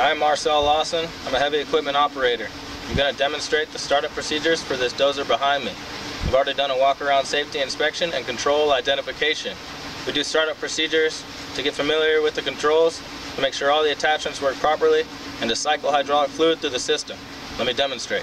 I'm Marcial Lawson. I'm a heavy equipment operator. I'm going to demonstrate the startup procedures for this dozer behind me. We've already done a walk-around safety inspection and control identification. We do startup procedures to get familiar with the controls, to make sure all the attachments work properly, and to cycle hydraulic fluid through the system. Let me demonstrate.